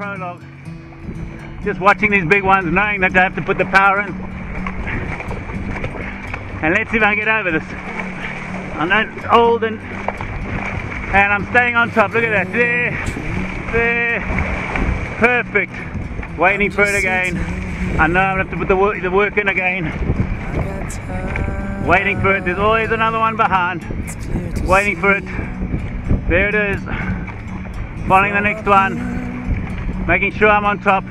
prologue. Just watching these big ones, knowing that I have to put the power in. And let's see if I can get over this. I'm not old and and I'm staying on top. Look at that. There, there. Perfect. Waiting for it again. I know I'm gonna have to put the work, the work in again. Waiting for it. There's always another one behind. Waiting for it. There it is. Following the next one. Making sure I'm on top.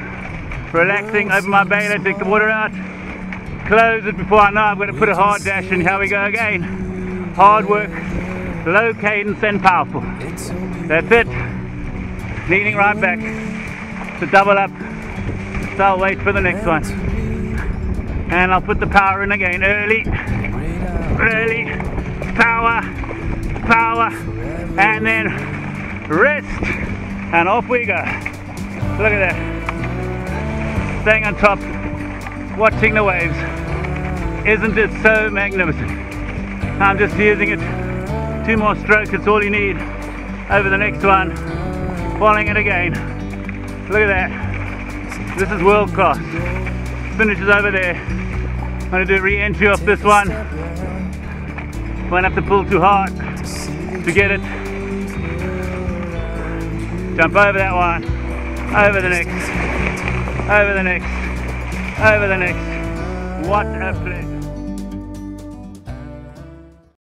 Relaxing. Open my bailer. Take the water out. Close it before I know I'm going to put a hard dash in. Here we go again. Hard work. Low cadence and powerful. That's it. Leaning right back. To double up. So I'll wait for the next one. And I'll put the power in again. Early. Early. Power. Power. And then rest. And off we go. Look at that. Staying on top. Watching the waves. Isn't it so magnificent? I'm just using it. Two more strokes, it's all you need. Over the next one. Following it again. Look at that. This is world class. Finishes over there. I'm to do a re-entry off this one. Won't have to pull too hard to get it. Jump over that one. Over the next. Over the next. Over the next. What a pleasure.